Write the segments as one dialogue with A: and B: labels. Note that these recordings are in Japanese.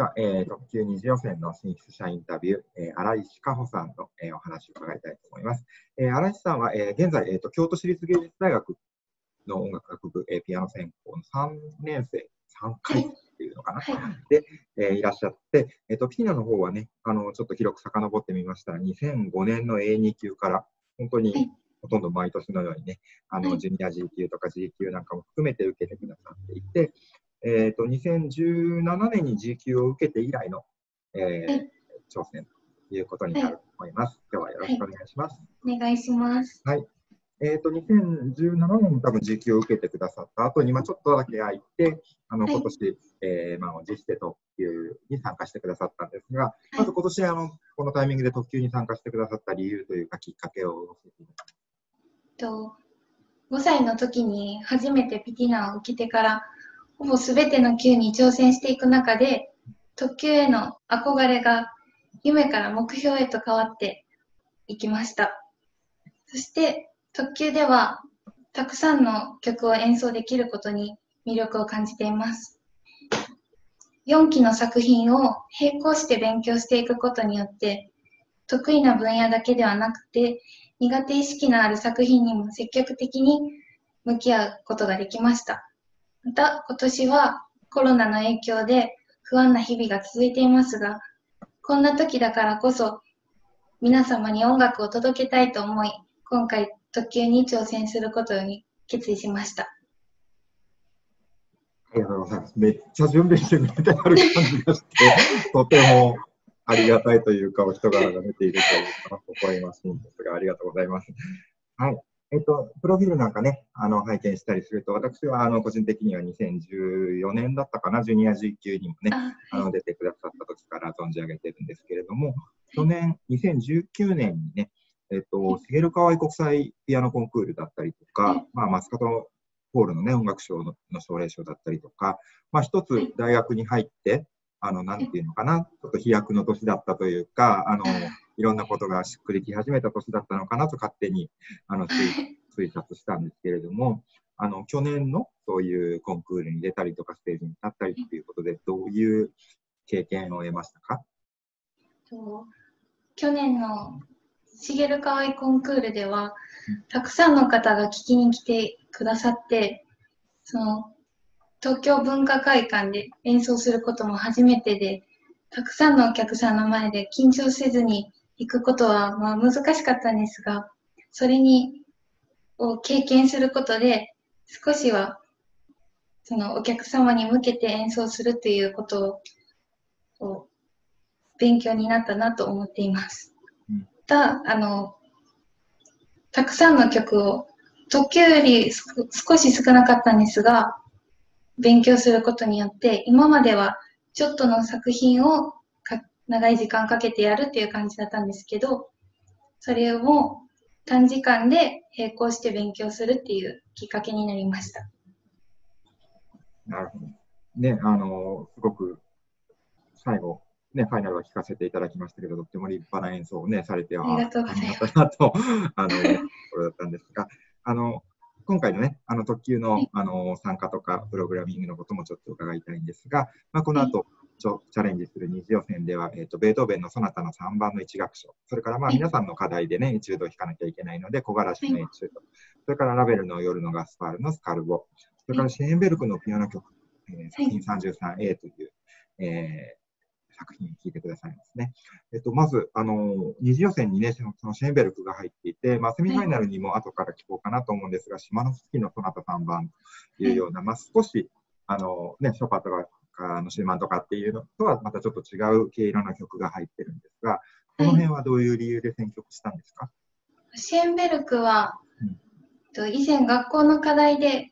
A: では、えー、特急二次予選の進出者インタビュー、えー、荒石加穂さんの、えー、お話を伺いたいと思います。えー、荒石さんは、えー、現在、えーと、京都市立芸術大学の音楽学部、えー、ピアノ専攻の3年生、3回っていうのかな、はい、で、えー、いらっしゃって、えーと、ピアノの方はね、あのちょっと広く遡ってみましたら、2005年の A2 級から、本当に、ほとんど毎年のようにね、あの、ジュニア G 級とか G 級なんかも含めて受けてくださっていて、えっ、ー、と、2017年に G 級を受けて以来の、えー、挑戦ということになると思います。今日はよろしくお願いします。
B: お願いします。
A: はい。えっ、ー、と、2017年に多分 G 級を受けてくださった後に、まあ、ちょっとだけ空いて、あの、今年、はい、えー、まあ、実施特急に参加してくださったんですが、まず今年、あの、このタイミングで特急に参加してくださった理由というか、きっかけを教えていただき
B: と5歳の時に初めてピティナを受けてから、ほぼ全ての級に挑戦していく中で、特急への憧れが夢から目標へと変わっていきました。そして特急ではたくさんの曲を演奏できることに魅力を感じています。4期の作品を並行して勉強していくことによって得意な分野だけではなくて苦手意識のある作品にも積極的に向き合うことができました。また、今年はコロナの影響で不安な日々が続いていますが、こんな時だからこそ皆様に音楽を届けたいと思い、今回特急に挑戦することに決意しました。
A: ありがとうございます。めっちゃ準備してくれてある感じがして、とてもありがたいというか、お人柄が出ているというか、微笑ましいんですが、ありがとうございます。はい。えっと、プロフィールなんかね、あの、拝見したりすると、私は、あの、個人的には2014年だったかな、ジュニア G 級にもね、あの、出てくださった時から存じ上げてるんですけれども、去年、2019年にね、えっと、シゲル河合国際ピアノコンクールだったりとか、まあ、マスカトホールのね、音楽賞の奨励賞だったりとか、まあ、一つ大学に入って、あの、なんていうのかな、ちょっと飛躍の年だったというか、あの、いろんなことがしっくりき始めた年だったのかなと勝手に、あの、推察したんですけれども、あの、去年のそういうコンクールに出たりとか、ステージに立ったりっていうことで、どういう経験を得ましたか？
B: 去年のシゲルカワイコンクールでは、たくさんの方が聞きに来てくださって、その東京文化会館で演奏することも初めてで、たくさんのお客さんの前で緊張せずに行くことはまあ難しかったんですが、それにを経験することで、少しはそのお客様に向けて演奏するということを勉強になったなと思っています。うん、たあのたくさんの曲を特急より少し少なかったんですが、勉強することによって、今まではちょっとの作品を長い時間かけてやるっていう感じだったんですけど、それを短時間で並行して勉強するっていうきっかけになりました。
A: なるほど。ね、あの、すごく最後、ね、ファイナルは聞かせていただきましたけど、とっても立派な演奏をね、されては、
B: ありがとうございます。
A: なと、あの、ところだったんですが、あの、今回のね、あの特急のあの参加とかプログラミングのこともちょっと伺いたいんですが、まあ、この後、チャレンジする二次予選では、えーと、ベートーベンのソナタの3番の1楽章、それからまあ皆さんの課題でね、エチュードを弾かなきゃいけないので、木枯らしのエチュード、それからラベルの夜のガスパールのスカルボ、それからシェーンベルクのピアノ曲、えー、作品 33A という、え作品を聞いてくださいますね。えっと、まず、あの、二次予選にね、そのシェーンベルクが入っていて、まあ、セミファイナルにも後から聞こうかなと思うんですが、島の月のソナタ3番というような、まあ、少し、あの、ね、ショパとか、あのシューマンとかっていうのとはまたちょっと違う毛色の曲が入ってるんですが、この辺はどういう理由で選曲したんですか、
B: シェーンベルクは、うん、以前学校の課題で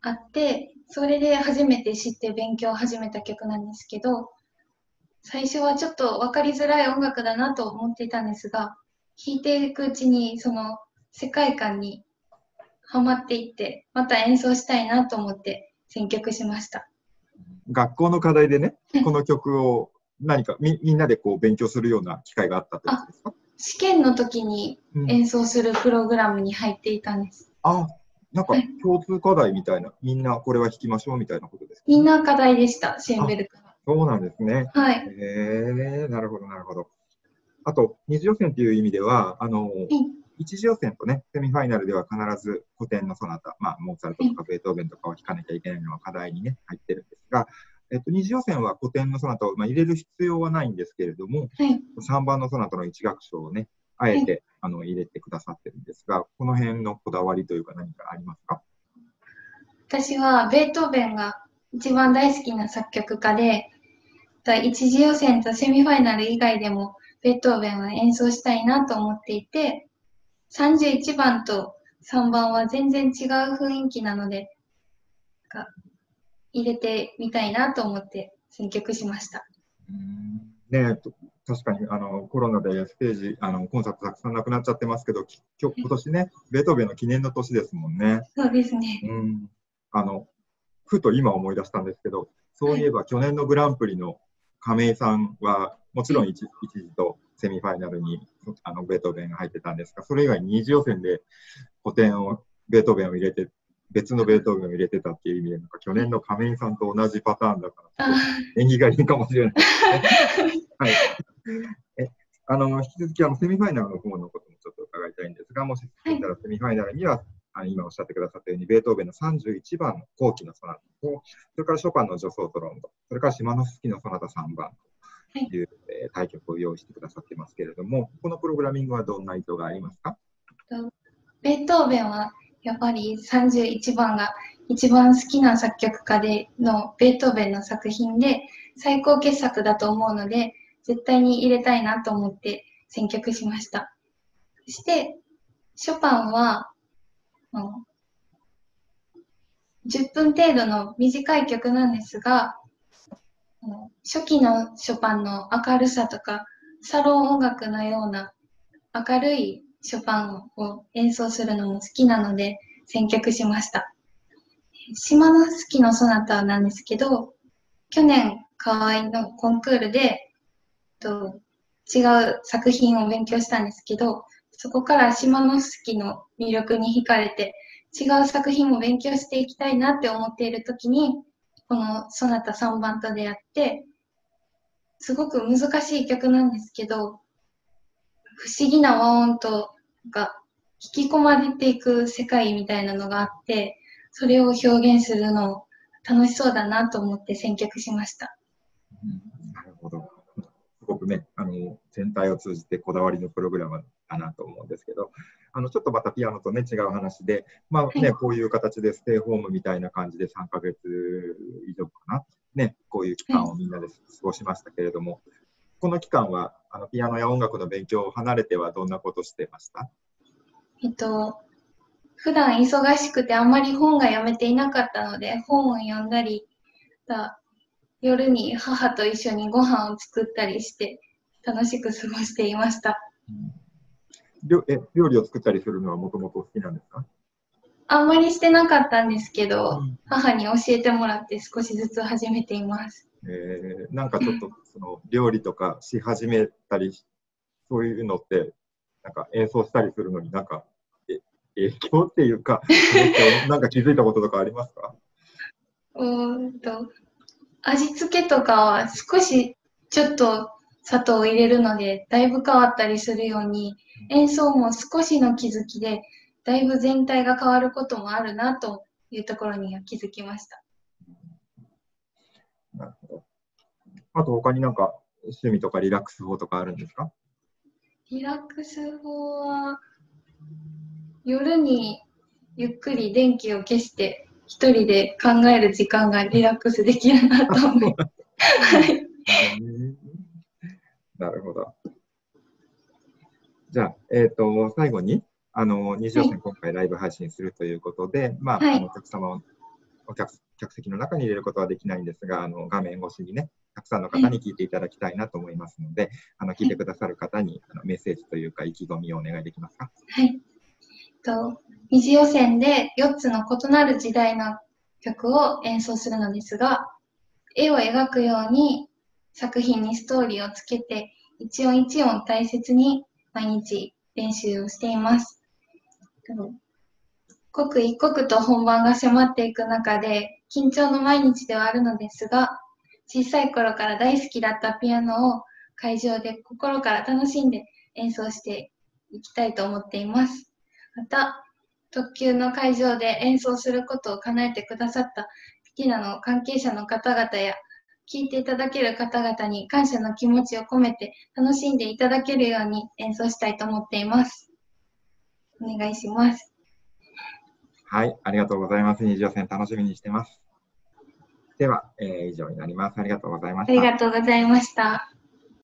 B: あって、それで初めて知って勉強を始めた曲なんですけど、最初はちょっと分かりづらい音楽だなと思っていたんですが、弾いていくうちにその世界観にはまっていって、また演奏したいなと思って選曲しました。
A: 学校の課題でね、この曲を何かみみんなでこう勉強するような機会があったってことですか？
B: 試験の時に演奏するプログラムに入っていたんです。
A: うん、あ、なんか共通課題みたいな、みんなこれは弾きましょうみたいなことですか、
B: みんな課題でした、シェンベルクは。
A: そうなんですね。
B: はい。
A: へえなるほど、なるほど。あと、二次予選という意味では、あの、一次予選とね、セミファイナルでは必ず古典のソナタ、まあ、モーツァルトとかベートーベンとかを弾かなきゃいけないのは課題にね、入ってるんですが、えっと、二次予選は古典のソナタを、まあ、入れる必要はないんですけれども、
B: はい。
A: 3番のソナタの一楽章をね、あえて、あの入れてくださってるんですが、この辺のこだわりというか何かありますか？
B: 私はベートーベンが一番大好きな作曲家で、だ一次予選とセミファイナル以外でもベートーベンは演奏したいなと思っていて、31番と3番は全然違う雰囲気なので、が入れてみたいなと思って選曲しました。
A: ね確かにあのコロナでステージ、あのコンサートたくさんなくなっちゃってますけど、き今日今年ね、ベートーベンの記念の年ですもんね。
B: そうですね。
A: うん、あのふと今思い出したんですけど、そういえば去年のグランプリの亀井さんは、もちろん一一時とセミファイナルにあのベートーベンが入ってたんですが、それ以外に二次予選で古典を、ベートーベンを入れて、別のベートーベンを入れてたっていう意味で、なんか去年の亀井さんと同じパターンだから、
B: あ
A: 縁起がいいかもしれない。はい。え、あの、引き続き、あの、セミファイナルの方のこともちょっと伺いたいんですが、もし、らセミファイナルには、あの今おっしゃってくださったように、ベートーベンの31番の後期のソナタと、それからショパンの女装トロンボ、それからシマノフスキのソナタ3番という、えー対局を用意してくださってますけれども、このプログラミングはどんな意図がありますか？
B: ベートーベンはやっぱり31番が一番好きな作曲家でのベートーベンの作品で最高傑作だと思うので絶対に入れたいなと思って選曲しました。そしてショパンはあの10分程度の短い曲なんですが初期のショパンの明るさとかサロン音楽のような明るいショパンを演奏するのも好きなので選曲しました。島の好きのソナタなんですけど、去年河合のコンクールでと違う作品を勉強したんですけど、そこから島の好きの魅力に惹かれて違う作品も勉強していきたいなって思っている時にこのソナタ3番と出会ってすごく難しい曲なんですけど不思議な和音とが引き込まれていく世界みたいなのがあって、それを表現するの楽しそうだなと思って選曲しました。
A: なるほど。すごくね、あの、全体を通じてこだわりのプログラムだなと思うんですけど、あの、ちょっとまたピアノとね、違う話で、まあね、
B: はい
A: こういう形でステイホームみたいな感じで3ヶ月以上かな。ね、こういう期間をみんなで過ごしましたけれども、この期間は、あの、ピアノや音楽の勉強を離れてはどんなことしてました？
B: えっと、普段忙しくてあんまり本が読めていなかったので、本を読んだり、だ夜に母と一緒にご飯を作ったりして、楽しく過ごしていました。
A: 料え料理を作ったりするのはもともと好きなんですか？
B: あんまりしてなかったんですけど、
A: うん。
B: 母に教えてもらって少しずつ始めています。
A: えー。なんかちょっとその料理とかし始めたりし、そういうのって、なんか演奏したりするのになんか、え影響っていうか、えっとなんか気づいたこととかありますか？
B: うーんと、味付けとかは少しちょっと砂糖を入れるので、だいぶ変わったりするように、演奏も少しの気づきで、だいぶ全体が変わることもあるなというところには気づきました。
A: なるほど。あと他になんか趣味とかリラックス法とかあるんですか？
B: リラックス法は、夜にゆっくり電気を消して、一人で考える時間がリラックスできるなと思います。はい。
A: なるほど。じゃあ、えっ、と、最後に、あの、二次予選今回ライブ配信するということで、まあ、
B: はい
A: あのお客様を、お客、客席の中に入れることはできないんですが、あの、画面越しにね、たくさんの方に聞いていただきたいなと思いますので、あの、聞いてくださる方にあのメッセージというか意気込みをお願いできますか？
B: はい。と、二次予選で4つの異なる時代の曲を演奏するのですが、絵を描くように作品にストーリーをつけて、一音一音大切に毎日練習をしています。刻一刻と本番が迫っていく中で、緊張の毎日ではあるのですが、小さい頃から大好きだったピアノを会場で心から楽しんで演奏していきたいと思っています。また、特急の会場で演奏することを叶えてくださったピティナの関係者の方々や聴いていただける方々に感謝の気持ちを込めて楽しんでいただけるように演奏したいと思っています。お願いします。
A: はい、ありがとうございます。二次予選楽しみにしてます。では、えー、以上になります。ありがとうございました。
B: ありがとうございました。